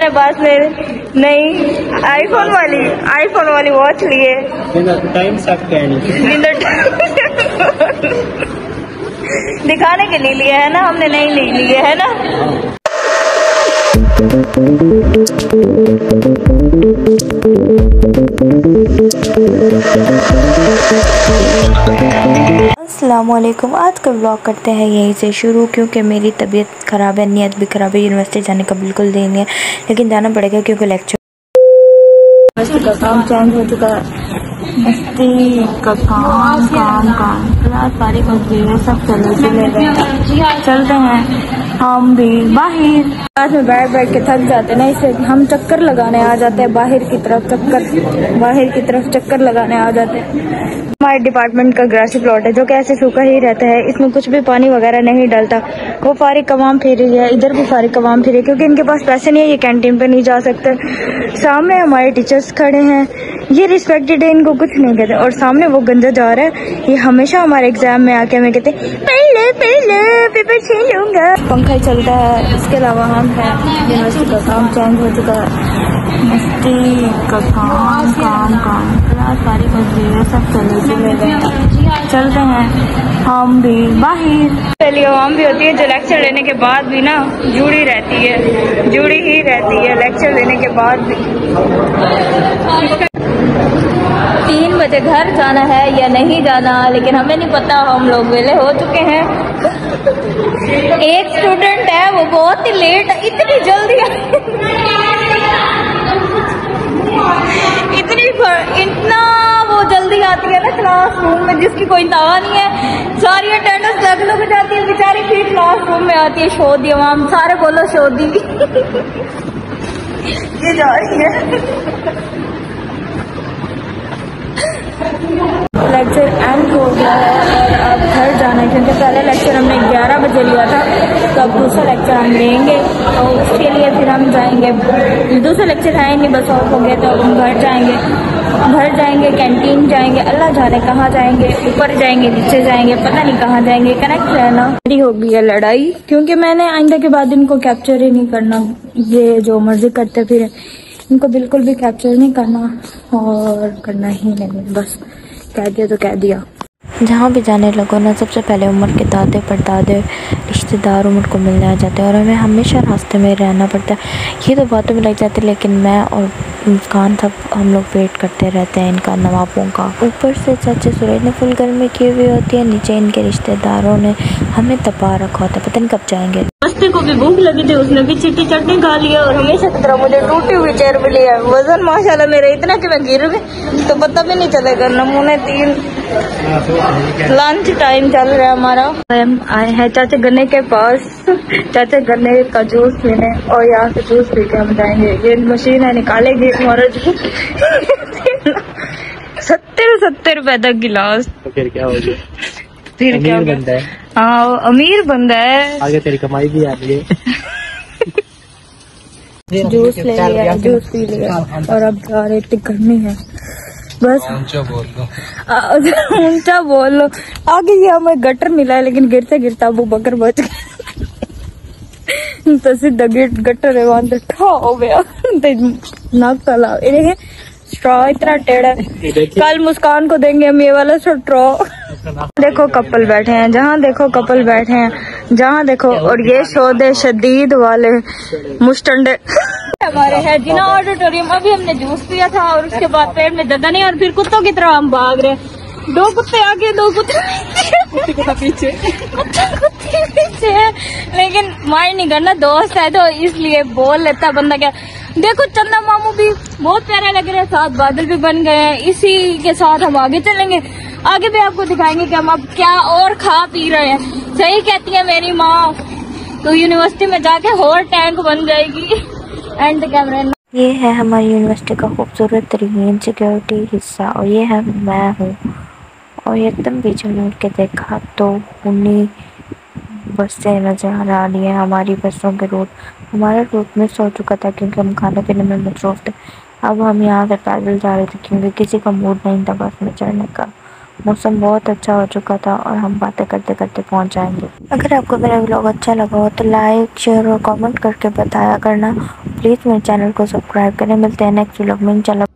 मेरे पास नई आईफोन वाली आईफोन वाली वॉच लिए। टाइम सब दिखाने के लिए लिए है ना हमने नहीं ले लिए है ना। असलकुम आज का ब्लॉग करते हैं, यहीं से शुरू, क्योंकि मेरी तबीयत ख़राब है, नीयत भी ख़राब है यूनिवर्सिटी जाने का बिल्कुल दिन है, लेकिन जाना पड़ेगा क्योंकि लेक्चर का काम चेंज हो चुका मस्ती का काम काम काम। है सब चलते हैं। हम भी बाहर। क्लास में बैठ बैठ के थक जाते ना इससे हम चक्कर लगाने आ जाते हैं, बाहर की तरफ़ चक्कर, बाहर की तरफ़ चक्कर लगाने आ जाते हैं। हमारे डिपार्टमेंट का ग्रासी प्लॉट है, जो कि ऐसे सूखा ही रहता है। इसमें कुछ भी पानी वगैरह नहीं डालता। वो फारिग कवाम फिर है, इधर भी फारिग कवाम फिर है, क्योंकि इनके पास पैसे नहीं है, ये कैंटीन पे नहीं जा सकते। सामने हमारे टीचर्स खड़े हैं। ये रिस्पेक्टेड है, इनको कुछ नहीं कहते। और सामने वो गंजा जा रहा है। ये हमेशा हमारे एग्ज़ाम में आके हमें कहते पहले पहले पेपर छीन लूँगा। पंखा ही चलता है। इसके अलावा हम हैं। यूनिवर्सिटी का काम चेंज हो चुका है। का काम काम काम। क्लास सारी मस्ती सब चले चले गए चलते हैं। हम भी बाहर। पहली आवाम भी होती है जो लेक्चर लेने के बाद भी ना जुड़ी रहती है। जुड़ी ही रहती है। लेक्चर लेने के बाद भी। तीन बजे घर जाना है या नहीं जाना, लेकिन हमें नहीं पता, हम लोग वेले हो चुके हैं। एक स्टूडेंट है, वो बहुत ही लेट इतनी जल्दी इतनी इतना वो जल्दी आती है ना क्लास रूम में, जिसकी कोई दावा नहीं है। सारी अटेंडेंस लग लग जाती है, बेचारी फिर क्लास रूम में आती है, शोधी वहाँ सारे बोलो शोधी ये जा रही है। लेक्चर एंड हो गया है और अब घर जाना है, क्योंकि पहले लेक्चर हमने 11 बजे लिया था तो अब दूसरा लेक्चर हम लेंगे तो उसके लिए फिर हम जाएँगे। दूसरा लेक्चर है नहीं बस ऑफ़ हो गया तो हम घर जाएँगे। घर जाएँगे कैंटीन जाएँगे, अल्लाह जाने कहाँ जाएँगे, ऊपर जाएँगे, नीचे जाएँगे, पता नहीं कहाँ जाएँगे कनेक्ट रहना मेरी हो गई है लड़ाई, क्योंकि मैंने आइंदा के बाद इनको कैप्चर ही नहीं करना। ये जो मर्ज़ी करते फिर, इनको बिल्कुल भी कैप्चर नहीं करना और करना ही नहीं, बस। कह दिया तो कह दिया। जहाँ भी जाने लगो ना, सबसे पहले उम्र के दादे परदादे, रिश्तेदार उम्र को मिलने आ जाते हैं और हमें हमेशा रास्ते में रहना पड़ता है। ये तो बातों में लग जाते लेकिन मैं और मुस्कान सब हम लोग वेट करते रहते हैं इनका, नवाबों का। ऊपर से चाचे सूरज ने फुल गर्मी की हुई होती है, नीचे इनके रिश्तेदारों ने हमें तपा रखा होता है। पता नहीं कब जाएँगे। मस्ती को भी भूख लगी थी, उसने भी चिट्टी चटनी खा लिया और हमेशा की तरह मुझे टूटी हुई चेयर मिली है। वज़न, माशाल्लाह, मेरा इतना कि मैं गिर गई तो पता भी नहीं चलेगा। नमूने तीन। लंच टाइम चल रहा है हमारा। हम आए हैं चाचे गन्ने के पास। चाचे गन्ने का जूस पीने और यहाँ से जूस पी के हम जाएँगे। ये मशीन है, निकालेगी हमारा जूस सत्तर सत्तर रुपए तक गिलास। तो फिर क्या हो गया? फिर क्या अमीर गया? बंदा है। हाँ अमीर बंदा है। आगे तेरी कमाई भी आ रही है। जूस ले लिया जूस पी लिया। और अब जा रहे थे करनी है। बस। आ- ऊँचा बोल लो आगे ये हमें गटर मिला है लेकिन गिरते गिरता अबू बकर बच गए। तो सीधा गिट गटर है वहाँ ठा हो गया। नाक ये देखे स्ट्रॉ इतना टेढ़ा है। कल मुस्कान को देंगे हम ये वाला स्ट्रॉ देखो कपल बैठे हैं जहाँ देखो कपल बैठे हैं जहाँ देखो और ये सौदे शदीद वाले मुस्टंडे। हमारे है जिना ऑडिटोरियम अभी हमने जूस पिया था और उसके बाद पेड़ में जगह नहीं और फिर कुत्तों की तरह हम भाग रहे हैं। दो कुत्ते आगे दो कुत्ते पीछे। कुत्ते पीछे। है। लेकिन माइंड नहीं करना दोस्त है तो इसलिए बोल लेता बंदा क्या। देखो चंदा मामू भी बहुत प्यारे लग रहे हैं साथ बादल भी बन गए हैं। इसी के साथ हम आगे चलेंगे। आगे भी आपको दिखाएँगे कि हम अब क्या और खा पी रहे हैं। सही कहती है मेरी माँ। तो यूनिवर्सिटी में जाके और टैंक बन जाएगी। एंड कैमरा ये है हमारी यूनिवर्सिटी का खूबसूरत तरीन सिक्योरिटी हिस्सा और ये है मैं हूँ। और एकदम पीछे मुड़ के देखा तो उन्हीं बसें नज़र आ रही है, हमारी बसों के रूट हमारा रूट मिस हो चुका था क्योंकि हम खाने पीने में मसरूफ थे। अब हम यहाँ से पैदल जा रहे थे क्योंकि किसी का मूड नहीं था बस में चढ़ने का। मौसम बहुत अच्छा हो चुका था और हम बातें करते करते पहुँच जाएँगे। अगर आपको मेरा व्लॉग अच्छा लगा हो तो लाइक शेयर और कमेंट करके बताया करना। प्लीज़ मेरे चैनल को सब्सक्राइब करें। मिलते हैं नेक्स्ट व्लॉग में, इंशाल्लाह।